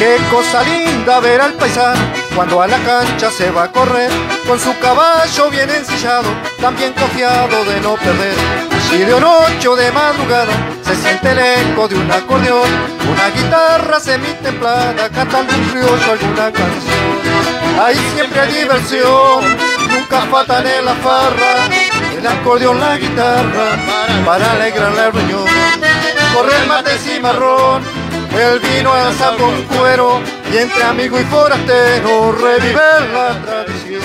Qué cosa linda ver al paisano cuando a la cancha se va a correr, con su caballo bien ensillado, también confiado de no perder. Y de un ocho de madrugada se siente el eco de un acordeón, una guitarra semi-templada cantando un criollo alguna canción. Ahí siempre hay diversión, nunca faltan en la farra, el acordeón, la guitarra, para alegrar la reunión. Corre el mate cimarrón, el vino asa con cuero, y entre amigo y forastero revive la tradición.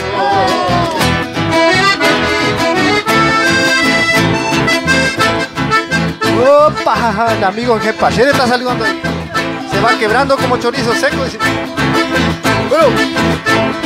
Opa, el amigo que Pachete está saludando ahí. Se va quebrando como chorizo seco. Dice. Bueno.